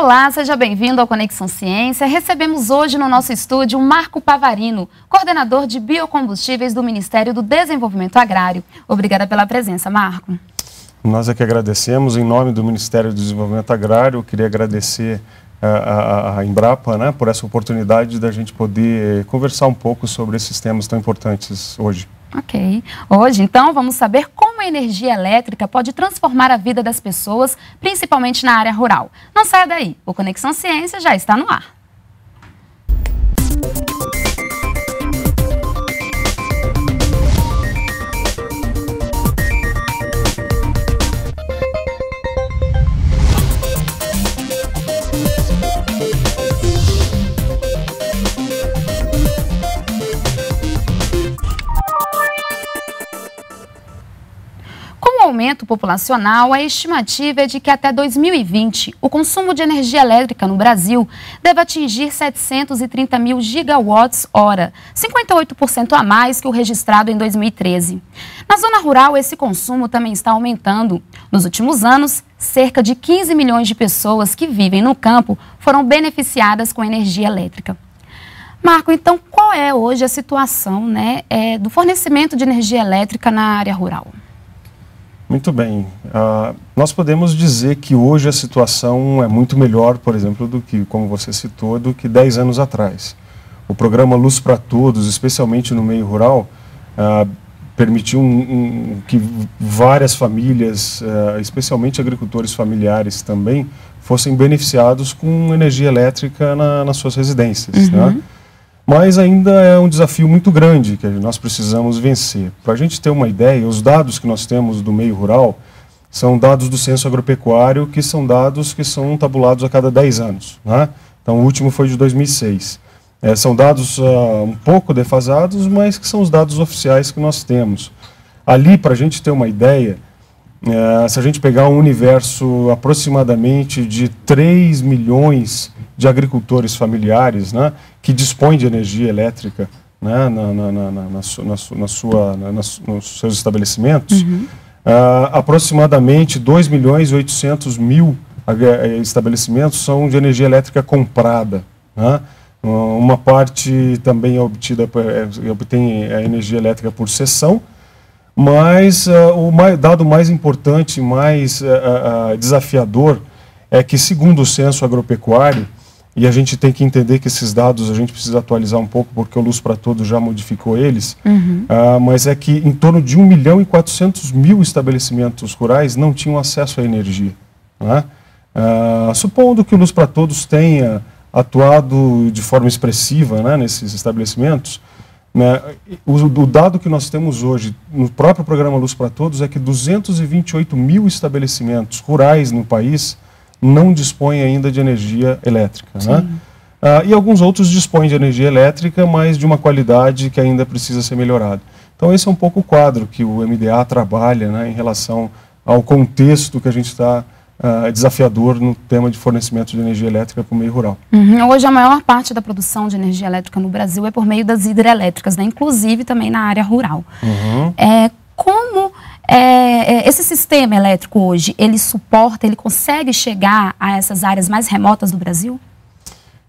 Olá, seja bem-vindo ao Conexão Ciência. Recebemos hoje no nosso estúdio Marco Pavarino, coordenador de biocombustíveis do Ministério do Desenvolvimento Agrário. Obrigada pela presença, Marco. Nós é que agradecemos, em nome do Ministério do Desenvolvimento Agrário, eu queria agradecer a, a, Embrapa né, por essa oportunidade da gente poder conversar um pouco sobre esses temas tão importantes hoje. Ok. Hoje, então, vamos saber como a energia elétrica pode transformar a vida das pessoas, principalmente na área rural. Não saia daí, o Conexão Ciência já está no ar. Aumento populacional, a estimativa é de que até 2020 o consumo de energia elétrica no Brasil deve atingir 730 mil gigawatts hora, 58% a mais que o registrado em 2013. Na zona rural, esse consumo também está aumentando. Nos últimos anos, cerca de 15 milhões de pessoas que vivem no campo foram beneficiadas com energia elétrica. Marco, então qual é hoje a situação né, é, do fornecimento de energia elétrica na área rural? Muito bem. Uh, nós podemos dizer que hoje a situação é muito melhor, por exemplo, do que, como você citou, do que 10 anos atrás. O programa Luz para Todos, especialmente no meio rural, uh, permitiu um, um, que várias famílias, uh, especialmente agricultores familiares também, fossem beneficiados com energia elétrica na, nas suas residências. Né? Uhum. Né? Mas ainda é um desafio muito grande que nós precisamos vencer. Para a gente ter uma ideia, os dados que nós temos do meio rural são dados do censo agropecuário, que são dados que são tabulados a cada 10 anos. Né? Então, o último foi de 2006. É, são dados uh, um pouco defasados, mas que são os dados oficiais que nós temos. Ali, para a gente ter uma ideia, é, se a gente pegar um universo aproximadamente de 3 milhões de agricultores familiares né, que dispõem de energia elétrica né, na, na, na, na, sua, na sua, nos seus estabelecimentos, uhum. uh, aproximadamente 2 milhões e 800 mil eh, estabelecimentos são de energia elétrica comprada. Né? Uma parte também é obtida, é, obtém a energia elétrica por sessão, mas uh, o mais, dado mais importante, mais uh, desafiador, é que, segundo o censo agropecuário, e a gente tem que entender que esses dados a gente precisa atualizar um pouco, porque o Luz para Todos já modificou eles, uhum. uh, mas é que em torno de 1 milhão e 400 mil estabelecimentos rurais não tinham acesso à energia. Né? Uh, supondo que o Luz para Todos tenha atuado de forma expressiva né, nesses estabelecimentos, né, o, o, dado que nós temos hoje no próprio programa Luz para Todos é que 228 mil estabelecimentos rurais no país não dispõem ainda de energia elétrica. Né? Ah, e alguns outros dispõem de energia elétrica, mas de uma qualidade que ainda precisa ser melhorada. Então esse é um pouco o quadro que o MDA trabalha né, em relação ao contexto que a gente está uh, desafiador no tema de fornecimento de energia elétrica para o meio rural. Uhum. Hoje a maior parte da produção de energia elétrica no Brasil é por meio das hidrelétricas, né? inclusive também na área rural. Uhum. É, como é, é, esse sistema elétrico hoje, ele suporta, ele consegue chegar a essas áreas mais remotas do Brasil?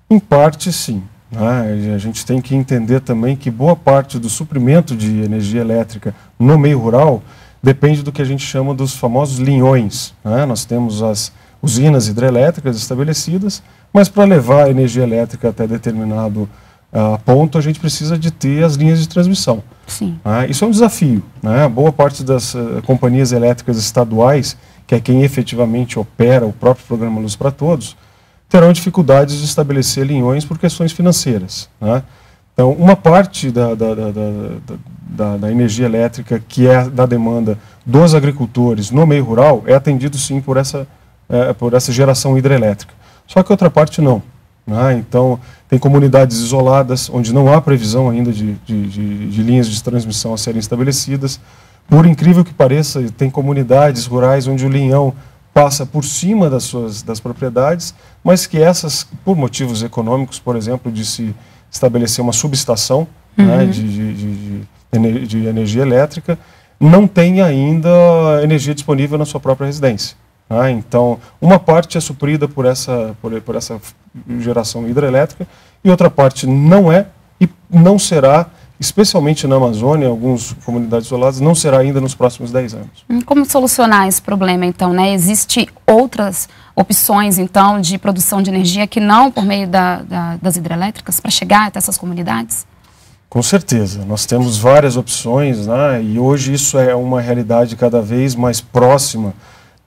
Em parte, sim. Né? A gente tem que entender também que boa parte do suprimento de energia elétrica no meio rural depende do que a gente chama dos famosos linhões. Né? Nós temos as usinas hidrelétricas estabelecidas, mas para levar a energia elétrica até determinado uh, ponto, a gente precisa de ter as linhas de transmissão. Sim. Ah, isso é um desafio. Né? Boa parte das uh, companhias elétricas estaduais, que é quem efetivamente opera o próprio programa Luz para Todos, terão dificuldades de estabelecer linhões por questões financeiras. Né? Então, uma parte da, da, da, da, energia elétrica que é da demanda dos agricultores no meio rural é atendido sim por essa, é, por essa geração hidrelétrica. Só que outra parte não. Né? Então, tem comunidades isoladas, onde não há previsão ainda de, de, de, de, linhas de transmissão a serem estabelecidas. Por incrível que pareça, tem comunidades rurais onde o linhão passa por cima das suas das propriedades, mas que essas, por motivos econômicos, por exemplo, de se estabelecer uma subestação né, uhum. né, de, de, energia elétrica, não tem ainda energia disponível na sua própria residência. Né? Então, uma parte é suprida por essa, por, por essa geração hidrelétrica e outra parte não é e não será especialmente na Amazônia, algumas comunidades isoladas, não será ainda nos próximos 10 anos. Hum, como solucionar esse problema, então? Né? Existem outras opções, então, de produção de energia que não por meio da, da, das hidrelétricas para chegar até essas comunidades? Com certeza, nós temos várias opções né? e hoje isso é uma realidade cada vez mais próxima,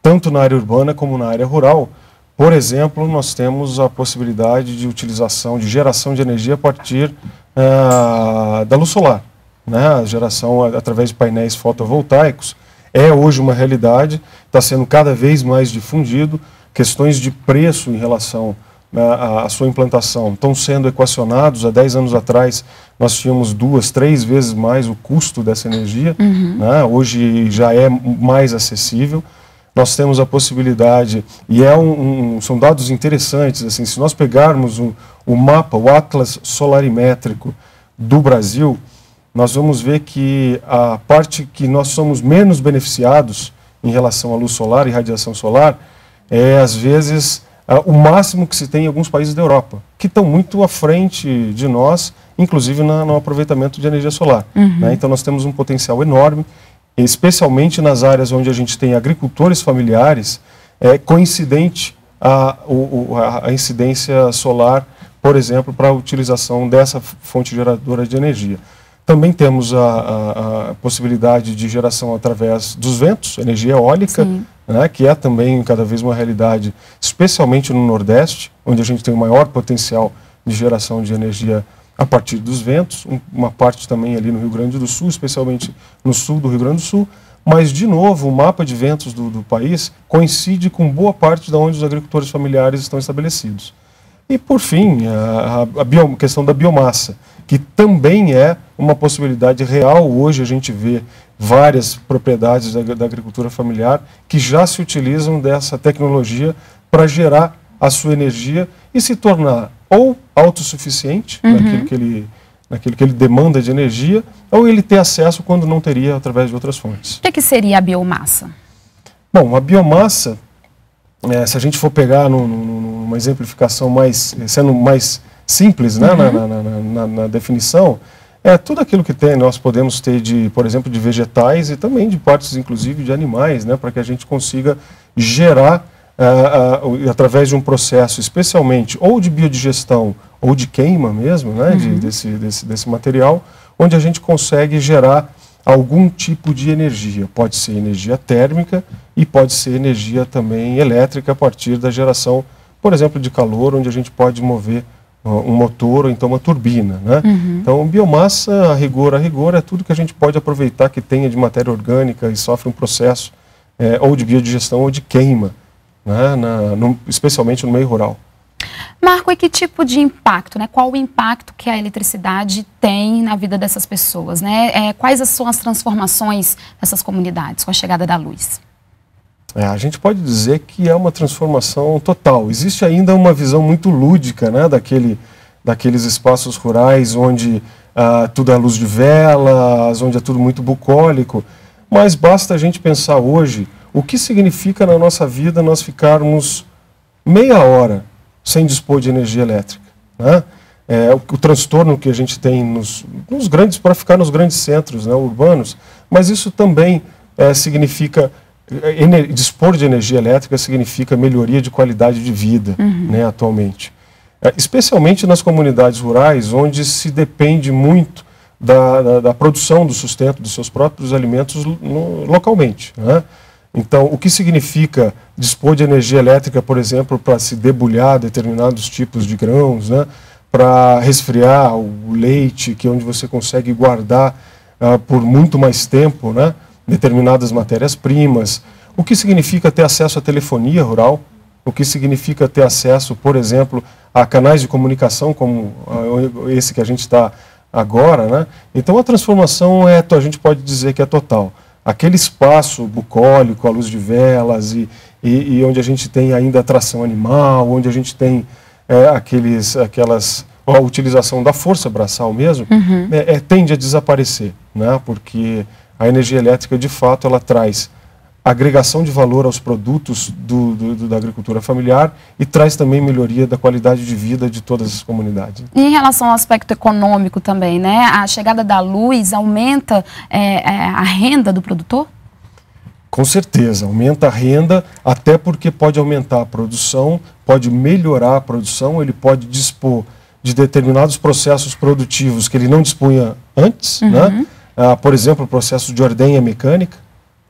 tanto na área urbana como na área rural. Por exemplo, nós temos a possibilidade de utilização, de geração de energia a partir uh, da luz solar. Né? A geração através de painéis fotovoltaicos é hoje uma realidade, está sendo cada vez mais difundido. Questões de preço em relação né, à, sua implantação estão sendo equacionados. Há 10 anos atrás, nós tínhamos duas, três vezes mais o custo dessa energia. Uhum. Né? Hoje já é mais acessível nós temos a possibilidade, e é um, um, são dados interessantes, assim, se nós pegarmos um, o mapa, o Atlas Solarimétrico do Brasil, nós vamos ver que a parte que nós somos menos beneficiados em relação à luz solar e radiação solar é, às vezes, o máximo que se tem em alguns países da Europa, que estão muito à frente de nós, inclusive na, no aproveitamento de energia solar. Uhum. Né? Então, nós temos um potencial enorme especialmente nas áreas onde a gente tem agricultores familiares, é coincidente a, a, a incidência solar, por exemplo, para a utilização dessa fonte geradora de energia. Também temos a, a, a, possibilidade de geração através dos ventos, energia eólica, né, que é também cada vez uma realidade, especialmente no Nordeste, onde a gente tem o maior potencial de geração de energia a partir dos ventos, um, uma parte também ali no Rio Grande do Sul, especialmente no sul do Rio Grande do Sul, mas, de novo, o mapa de ventos do, do país coincide com boa parte de onde os agricultores familiares estão estabelecidos. E, por fim, a, a, a bio, questão da biomassa, que também é uma possibilidade real. Hoje a gente vê várias propriedades da, da agricultura familiar que já se utilizam dessa tecnologia para gerar a sua energia e se tornar ou autossuficiente uhum. naquilo, que ele, naquilo que ele demanda de energia, ou ele ter acesso quando não teria através de outras fontes. O que, é que seria a biomassa? Bom, a biomassa, é, se a gente for pegar no, no, numa exemplificação mais, sendo mais simples né, uhum. na, na, na, na, definição, é tudo aquilo que tem, nós podemos ter de, por exemplo, de vegetais e também de partes, inclusive, de animais, né, para que a gente consiga gerar uh, uh, através de um processo, especialmente ou de biodigestão ou de queima mesmo, né, uhum. de, desse, desse, desse material, onde a gente consegue gerar algum tipo de energia. Pode ser energia térmica e pode ser energia também elétrica a partir da geração, por exemplo, de calor, onde a gente pode mover um motor ou então uma turbina. Né? Uhum. Então, biomassa, a rigor, a rigor, é tudo que a gente pode aproveitar que tenha de matéria orgânica e sofre um processo é, ou de biodigestão ou de queima né, na, no, especialmente no meio rural. Marco, e que tipo de impacto, né? Qual o impacto que a eletricidade tem na vida dessas pessoas, né? É, quais são as transformações dessas comunidades com a chegada da luz? É, a gente pode dizer que é uma transformação total. Existe ainda uma visão muito lúdica, né, daquele, daqueles espaços rurais onde ah, tudo é luz de velas, onde é tudo muito bucólico. Mas basta a gente pensar hoje o que significa na nossa vida nós ficarmos meia hora sem dispor de energia elétrica. Né? É, o, o, transtorno que a gente tem nos, nos grandes, para ficar nos grandes centros né, urbanos, mas isso também é, significa, dispor de energia elétrica significa melhoria de qualidade de vida uhum. né, atualmente. É, especialmente nas comunidades rurais, onde se depende muito da, da, da produção do sustento dos seus próprios alimentos no, localmente. Né? Então, o que significa dispor de energia elétrica, por exemplo, para se debulhar determinados tipos de grãos, né? para resfriar o leite, que é onde você consegue guardar uh, por muito mais tempo né? Determinadas matérias-primas. O que significa ter acesso à telefonia rural? O que significa ter acesso, por exemplo, a canais de comunicação como uh, esse que a gente está agora? Né? Então, a transformação é, a gente pode dizer que é total aquele espaço bucólico, à luz de velas, e, e, e, onde a gente tem ainda atração animal, onde a gente tem é, aqueles, aquelas, a utilização da força braçal mesmo, uhum. é, é, tende a desaparecer, né? porque a energia elétrica, de fato, ela traz agregação de valor aos produtos do, do, da agricultura familiar e traz também melhoria da qualidade de vida de todas as comunidades. E em relação ao aspecto econômico também, né? A chegada da luz aumenta é, é, a renda do produtor? Com certeza, aumenta a renda, até porque pode aumentar a produção, pode melhorar a produção, ele pode dispor de determinados processos produtivos que ele não dispunha antes, uhum. né? Ah, por exemplo, o processo de ordenha mecânica,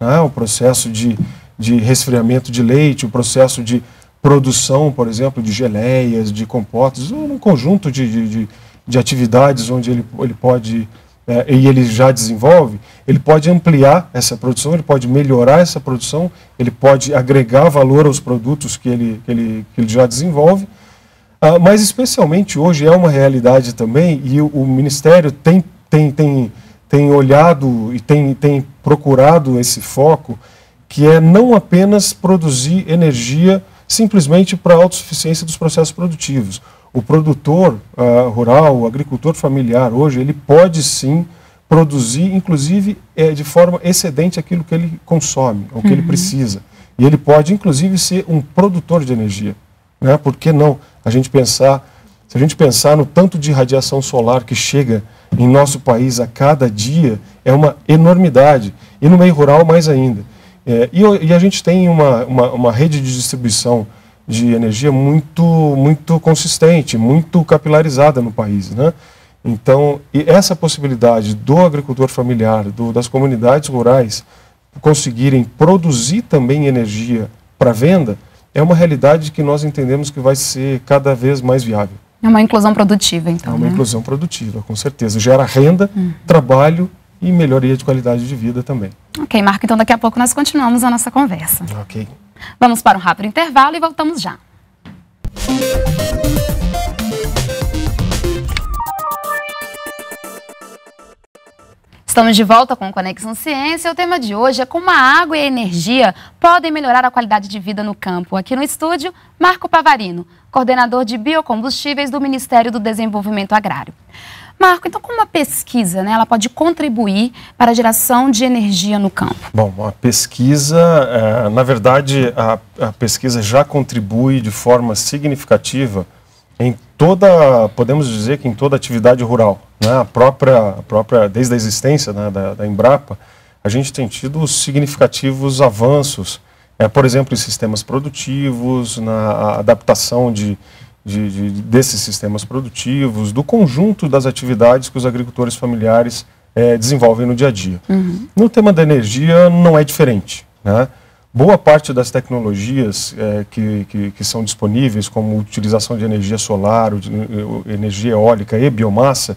né? o processo de, de resfriamento de leite, o processo de produção, por exemplo, de geleias, de compotas, um conjunto de, de, de, de atividades onde ele, ele pode é, e ele já desenvolve, ele pode ampliar essa produção, ele pode melhorar essa produção, ele pode agregar valor aos produtos que ele, que ele, que ele já desenvolve. Uh, mas, especialmente hoje, é uma realidade também, e o, o, Ministério tem, tem, tem, tem olhado e tem, tem procurado esse foco, que é não apenas produzir energia simplesmente para a autossuficiência dos processos produtivos o produtor uh, rural, o agricultor familiar hoje, ele pode sim produzir, inclusive, é, de forma excedente aquilo que ele consome, o que uhum. ele precisa. E ele pode, inclusive, ser um produtor de energia. Né? Por que não a gente pensar, se a gente pensar no tanto de radiação solar que chega em nosso país a cada dia, é uma enormidade. E no meio rural, mais ainda. É, e, e, a gente tem uma, uma, uma rede de distribuição de energia muito, muito consistente, muito capilarizada no país. Né? Então, essa possibilidade do agricultor familiar, do, das comunidades rurais, conseguirem produzir também energia para venda, é uma realidade que nós entendemos que vai ser cada vez mais viável. É uma inclusão produtiva, então. É uma né? inclusão produtiva, com certeza. Gera renda, hum. trabalho e melhoria de qualidade de vida também. Ok, Marco, então daqui a pouco nós continuamos a nossa conversa. Ok. Vamos para um rápido intervalo e voltamos já. Estamos de volta com o Conexão Ciência. O tema de hoje é como a água e a energia podem melhorar a qualidade de vida no campo. Aqui no estúdio, Marco Pavarino, coordenador de biocombustíveis do Ministério do Desenvolvimento Agrário. Marco, então como a pesquisa, né, ela pode contribuir para a geração de energia no campo? Bom, a pesquisa, é, na verdade, a, a, pesquisa já contribui de forma significativa em toda, podemos dizer que em toda atividade rural, né, a própria, a própria desde a existência né, da, da, Embrapa, a gente tem tido significativos avanços, é, por exemplo, em sistemas produtivos, na adaptação de de, de, desses sistemas produtivos, do conjunto das atividades que os agricultores familiares é, desenvolvem no dia a dia. Uhum. No tema da energia não é diferente. Né? Boa parte das tecnologias é, que, que, que, são disponíveis, como utilização de energia solar, energia eólica e biomassa,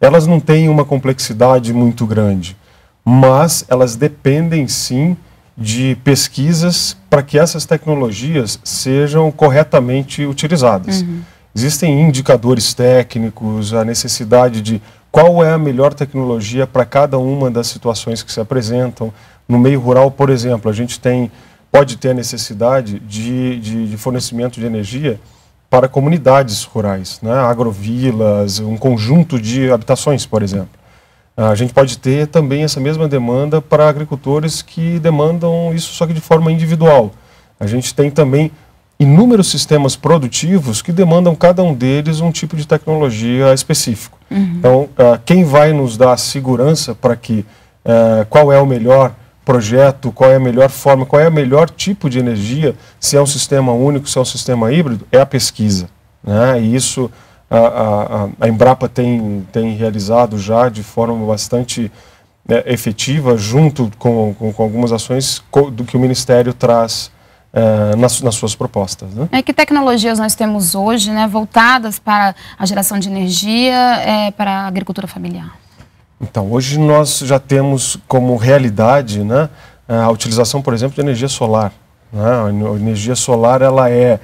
elas não têm uma complexidade muito grande, mas elas dependem sim de pesquisas para que essas tecnologias sejam corretamente utilizadas. Uhum. Existem indicadores técnicos, a necessidade de qual é a melhor tecnologia para cada uma das situações que se apresentam. No meio rural, por exemplo, a gente tem, pode ter a necessidade de, de, de fornecimento de energia para comunidades rurais, né? agrovilas, um conjunto de habitações, por exemplo. A gente pode ter também essa mesma demanda para agricultores que demandam isso só que de forma individual. A gente tem também inúmeros sistemas produtivos que demandam cada um deles um tipo de tecnologia específico. Uhum. Então, uh, quem vai nos dar segurança para que uh, qual é o melhor projeto, qual é a melhor forma, qual é o melhor tipo de energia, se é um sistema único, se é um sistema híbrido, é a pesquisa. Né? E isso a, a, a Embrapa tem, tem realizado já de forma bastante né, efetiva, junto com, com, com, algumas ações do que o Ministério traz é, nas, nas, suas propostas. Né? É, que tecnologias nós temos hoje né, voltadas para a geração de energia é, para a agricultura familiar? Então, hoje nós já temos como realidade né, a utilização, por exemplo, de energia solar. Né? A energia solar ela é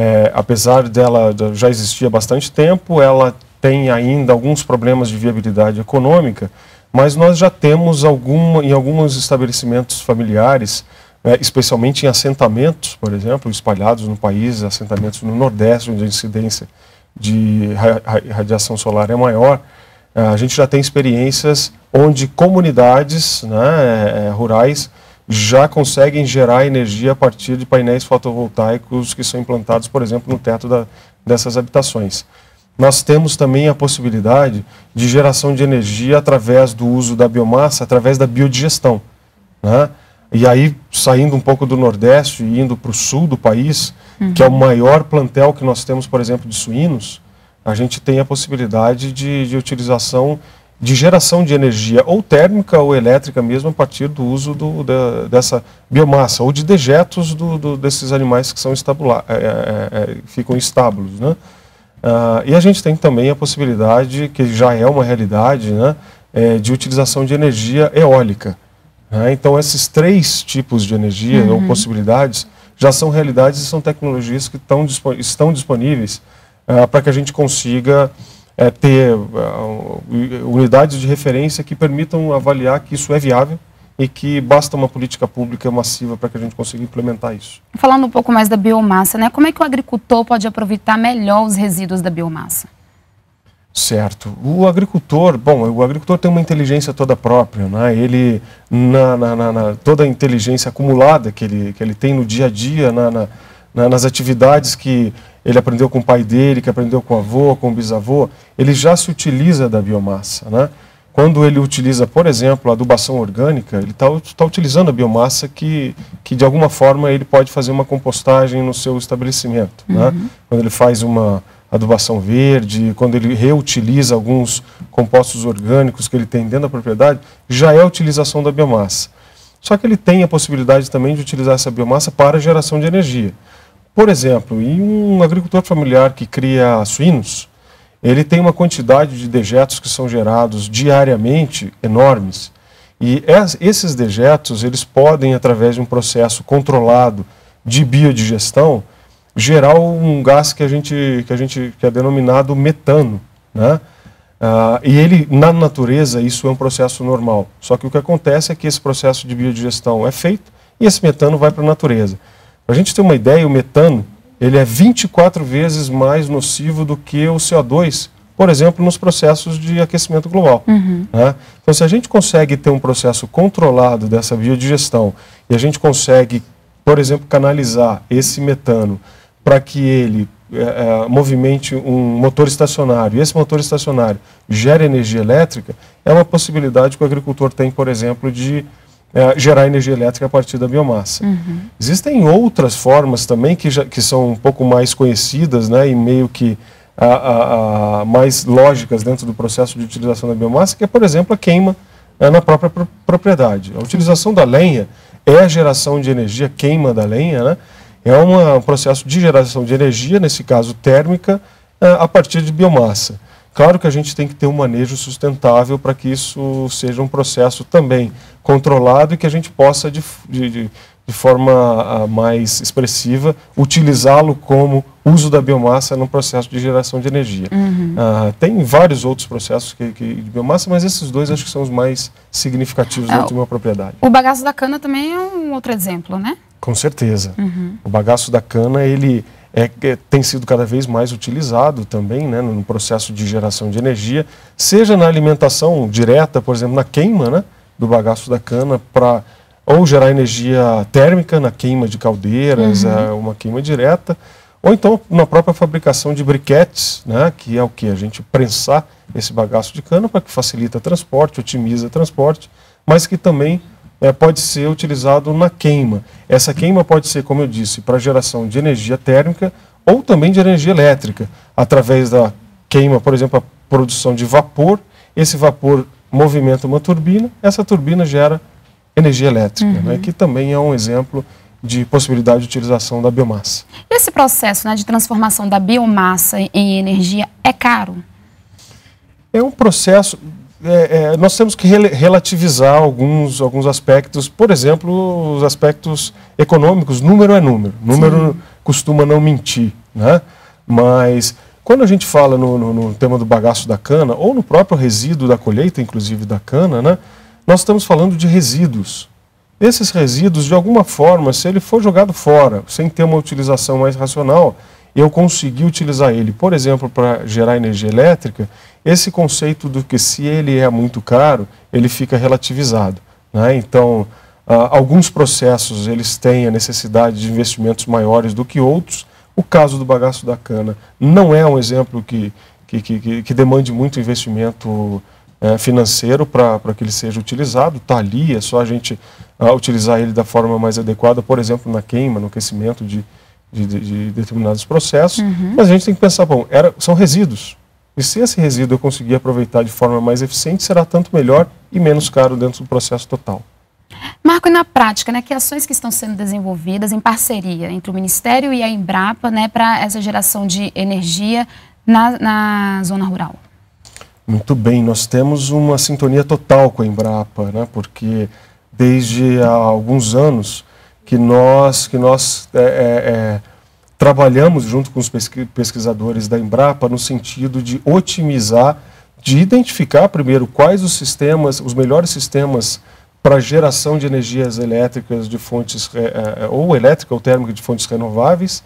é, apesar dela já existir há bastante tempo, ela tem ainda alguns problemas de viabilidade econômica, mas nós já temos alguma, em alguns estabelecimentos familiares, é, especialmente em assentamentos, por exemplo, espalhados no país, assentamentos no Nordeste, onde a incidência de radiação solar é maior, é, a gente já tem experiências onde comunidades né, é, rurais já conseguem gerar energia a partir de painéis fotovoltaicos que são implantados, por exemplo, no teto da, dessas habitações. Nós temos também a possibilidade de geração de energia através do uso da biomassa, através da biodigestão. Né? E aí, saindo um pouco do Nordeste e indo para o sul do país, uhum. que é o maior plantel que nós temos, por exemplo, de suínos, a gente tem a possibilidade de, de utilização de geração de energia, ou térmica ou elétrica mesmo, a partir do uso do, da, dessa biomassa, ou de dejetos do, do, desses animais que são estabula, é, é, é, ficam estábulos. Né? Ah, e a gente tem também a possibilidade, que já é uma realidade, né, é, de utilização de energia eólica. Né? Então, esses três tipos de energia uhum. ou possibilidades já são realidades e são tecnologias que tão, estão disponíveis uh, para que a gente consiga uh, ter uh, unidades de referência que permitam avaliar que isso é viável e que basta uma política pública massiva para que a gente consiga implementar isso. Falando um pouco mais da biomassa, né? como é que o agricultor pode aproveitar melhor os resíduos da biomassa? Certo. O agricultor, bom, o agricultor tem uma inteligência toda própria, né? Ele, na, na, na toda a inteligência acumulada que ele, que ele tem no dia a dia, na, na, nas atividades que ele aprendeu com o pai dele, que aprendeu com o avô, com o bisavô, ele já se utiliza da biomassa, né? Quando ele utiliza, por exemplo, a adubação orgânica, ele está tá utilizando a biomassa que, que, de alguma forma, ele pode fazer uma compostagem no seu estabelecimento. Né? Uhum. Né? Quando ele faz uma, adubação verde, quando ele reutiliza alguns compostos orgânicos que ele tem dentro da propriedade, já é a utilização da biomassa. Só que ele tem a possibilidade também de utilizar essa biomassa para geração de energia. Por exemplo, em um agricultor familiar que cria suínos, ele tem uma quantidade de dejetos que são gerados diariamente enormes. E esses dejetos, eles podem, através de um processo controlado de biodigestão, gerar um gás que a gente que a gente que é denominado metano, né? Ah, e ele na natureza isso é um processo normal. Só que o que acontece é que esse processo de biodigestão é feito e esse metano vai para a natureza. Para a gente ter uma ideia, o metano ele é 24 vezes mais nocivo do que o CO2, por exemplo, nos processos de aquecimento global. Uhum. Né? Então, se a gente consegue ter um processo controlado dessa biodigestão e a gente consegue, por exemplo, canalizar esse metano para que ele é, é, movimente um motor estacionário e esse motor estacionário gere energia elétrica, é uma possibilidade que o agricultor tem, por exemplo, de é, gerar energia elétrica a partir da biomassa. Uhum. Existem outras formas também que, já, que são um pouco mais conhecidas né, e meio que a, a, a mais lógicas dentro do processo de utilização da biomassa, que é, por exemplo, a queima é, na própria propriedade. A utilização da lenha é a geração de energia, queima da lenha, né? É uma, um processo de geração de energia, nesse caso térmica, é, a partir de biomassa. Claro que a gente tem que ter um manejo sustentável para que isso seja um processo também controlado e que a gente possa, de, de, de forma mais expressiva, utilizá-lo como uso da biomassa no processo de geração de energia. Uhum. Uh, tem vários outros processos que, que, de biomassa, mas esses dois acho que são os mais significativos é, dentro de uma propriedade. O bagaço da cana também é um outro exemplo, né? Com certeza. Uhum. O bagaço da cana, ele é, é, tem sido cada vez mais utilizado também né, no processo de geração de energia, seja na alimentação direta, por exemplo, na queima né, do bagaço da cana, para ou gerar energia térmica na queima de caldeiras, uhum. é, uma queima direta, ou então na própria fabricação de briquetes, né, que é o que? A gente prensar esse bagaço de cana para que facilita o transporte, otimiza o transporte, mas que também é, pode ser utilizado na queima. Essa queima pode ser, como eu disse, para geração de energia térmica ou também de energia elétrica, através da queima, por exemplo, a produção de vapor. Esse vapor movimenta uma turbina, essa turbina gera energia elétrica, uhum. né, que também é um exemplo de possibilidade de utilização da biomassa. Esse processo né, de transformação da biomassa em energia é caro? É um processo, é, é, nós temos que relativizar alguns, alguns aspectos, por exemplo, os aspectos econômicos, número é número, número Sim. costuma não mentir, né? mas quando a gente fala no, no, no, tema do bagaço da cana, ou no próprio resíduo da colheita, inclusive da cana, né? nós estamos falando de resíduos. Esses resíduos, de alguma forma, se ele for jogado fora, sem ter uma utilização mais racional, eu conseguir utilizar ele, por exemplo, para gerar energia elétrica, esse conceito do que se ele é muito caro, ele fica relativizado. Né? Então, Uh, alguns processos eles têm a necessidade de investimentos maiores do que outros. O caso do bagaço da cana não é um exemplo que, que, que, que demande muito investimento é, financeiro para que ele seja utilizado. Está ali, é só a gente uh, utilizar ele da forma mais adequada, por exemplo, na queima, no aquecimento de, de, de, de determinados processos. Uhum. Mas a gente tem que pensar, bom, era, são resíduos. E se esse resíduo eu conseguir aproveitar de forma mais eficiente, será tanto melhor e menos caro dentro do processo total. Marco, e na prática, né, que ações que estão sendo desenvolvidas em parceria entre o Ministério e a Embrapa né, para essa geração de energia na, na, zona rural? Muito bem, nós temos uma sintonia total com a Embrapa, né, porque desde há alguns anos que nós, que nós é, é, é trabalhamos junto com os pesquisadores da Embrapa no sentido de otimizar, de identificar primeiro quais os sistemas, os melhores sistemas para geração de energias elétricas de fontes é, é, ou elétrica ou térmica de fontes renováveis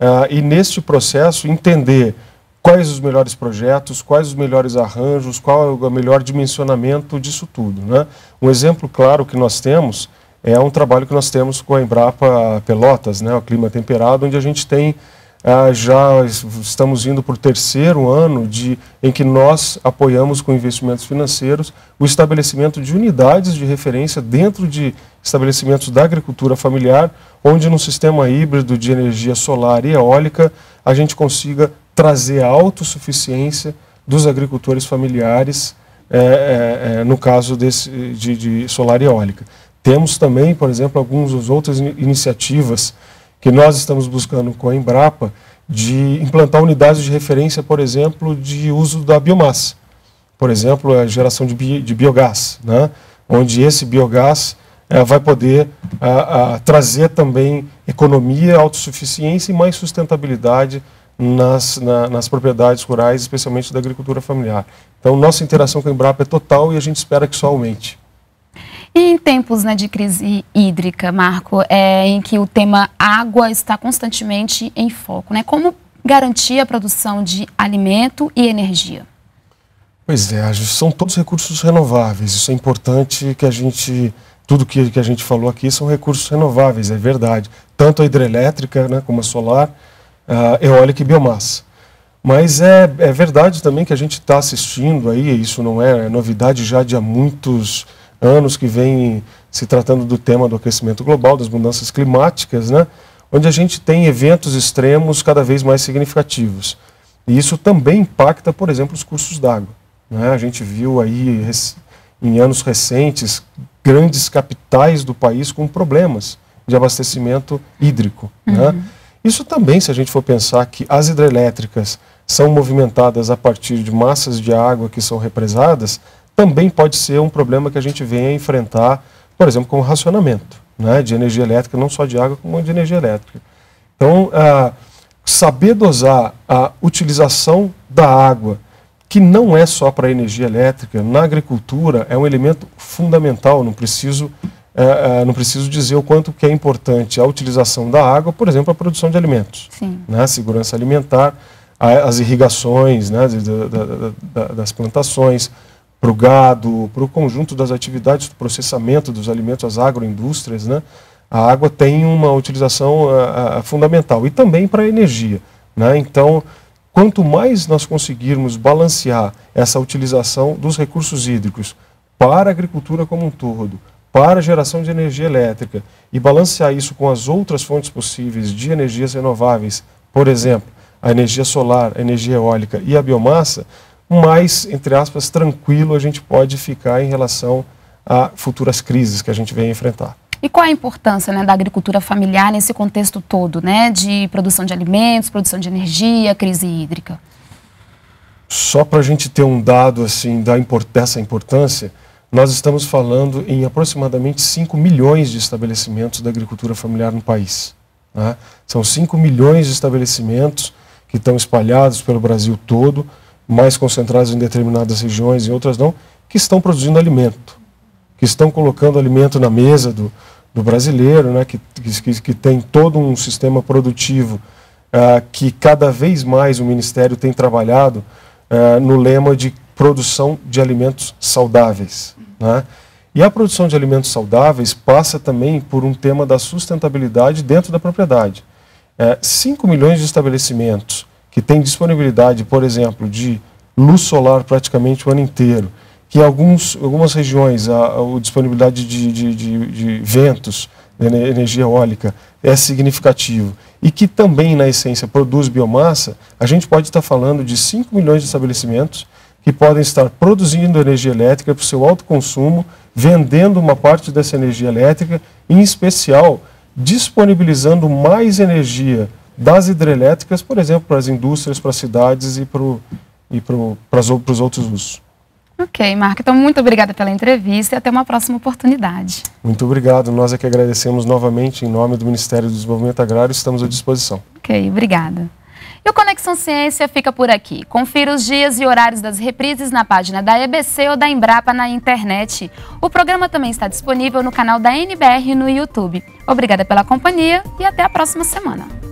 uh, e neste processo entender quais os melhores projetos, quais os melhores arranjos, qual é o melhor dimensionamento disso tudo. Né? Um exemplo claro que nós temos é um trabalho que nós temos com a Embrapa Pelotas, né, o clima temperado, onde a gente tem ah, já estamos indo o terceiro ano de, em que nós apoiamos com investimentos financeiros o estabelecimento de unidades de referência dentro de estabelecimentos da agricultura familiar, onde no sistema híbrido de energia solar e eólica a gente consiga trazer a autossuficiência dos agricultores familiares, é, é, no caso desse, de, de solar e eólica. Temos também, por exemplo, algumas outras iniciativas que nós estamos buscando com a Embrapa de implantar unidades de referência, por exemplo, de uso da biomassa. Por exemplo, a geração de, bi de biogás, né? onde esse biogás é, vai poder a, a, trazer também economia, autossuficiência e mais sustentabilidade nas, na, nas propriedades rurais, especialmente da agricultura familiar. Então, nossa interação com a Embrapa é total e a gente espera que só aumente. E em tempos né, de crise hídrica, Marco, é, em que o tema água está constantemente em foco, né? como garantir a produção de alimento e energia? Pois é, são todos recursos renováveis. Isso é importante que a gente. Tudo que, que a gente falou aqui são recursos renováveis, é verdade. Tanto a hidrelétrica né, como a solar, eólica e biomassa. Mas é, é verdade também que a gente está assistindo aí, isso não é novidade já de há muitos anos que vem se tratando do tema do aquecimento global, das mudanças climáticas, né? onde a gente tem eventos extremos cada vez mais significativos. E isso também impacta, por exemplo, os cursos d'água. Né? A gente viu aí, em anos recentes, grandes capitais do país com problemas de abastecimento hídrico. Né? Uhum. Né? Isso também, se a gente for pensar que as hidrelétricas são movimentadas a partir de massas de água que são represadas, também pode ser um problema que a gente venha enfrentar, por exemplo, com o racionamento né, de energia elétrica, não só de água, como de energia elétrica. Então, ah, saber dosar a utilização da água, que não é só para energia elétrica, na agricultura é um elemento fundamental, não preciso, é, é, não preciso dizer o quanto que é importante a utilização da água, por exemplo, a produção de alimentos, Sim. Né, segurança alimentar, as irrigações né, das plantações, para o gado, para o conjunto das atividades do processamento dos alimentos, as agroindústrias, né? a água tem uma utilização uh, uh, fundamental e também para a energia. Né? Então, quanto mais nós conseguirmos balancear essa utilização dos recursos hídricos para a agricultura como um todo, para a geração de energia elétrica e balancear isso com as outras fontes possíveis de energias renováveis, por exemplo, a energia solar, a energia eólica e a biomassa, mais, entre aspas, tranquilo a gente pode ficar em relação a futuras crises que a gente vem enfrentar. E qual a importância né, da agricultura familiar nesse contexto todo, né, de produção de alimentos, produção de energia, crise hídrica? Só para a gente ter um dado assim da import dessa importância, nós estamos falando em aproximadamente 5 milhões de estabelecimentos da agricultura familiar no país. Né? São 5 milhões de estabelecimentos que estão espalhados pelo Brasil todo, mais concentrados em determinadas regiões e outras não, que estão produzindo alimento, que estão colocando alimento na mesa do, do brasileiro, né, que, que, que tem todo um sistema produtivo uh, que cada vez mais o Ministério tem trabalhado uh, no lema de produção de alimentos saudáveis. Né? E a produção de alimentos saudáveis passa também por um tema da sustentabilidade dentro da propriedade. É, 5 milhões de estabelecimentos que têm disponibilidade, por exemplo, de luz solar praticamente o ano inteiro, que em alguns, algumas regiões a, a disponibilidade de, de, de, de ventos, de energia eólica, é significativo. E que também, na essência, produz biomassa, a gente pode estar falando de 5 milhões de estabelecimentos que podem estar produzindo energia elétrica para o seu alto consumo, vendendo uma parte dessa energia elétrica, em especial disponibilizando mais energia das hidrelétricas, por exemplo, para as indústrias, para as cidades e para, e os outros usos. Ok, Marco. Então, muito obrigada pela entrevista e até uma próxima oportunidade. Muito obrigado. Nós é que agradecemos novamente em nome do Ministério do Desenvolvimento Agrário. Estamos à disposição. Ok, obrigada. E o Conexão Ciência fica por aqui. Confira os dias e horários das reprises na página da EBC ou da Embrapa na internet. O programa também está disponível no canal da NBR no YouTube. Obrigada pela companhia e até a próxima semana.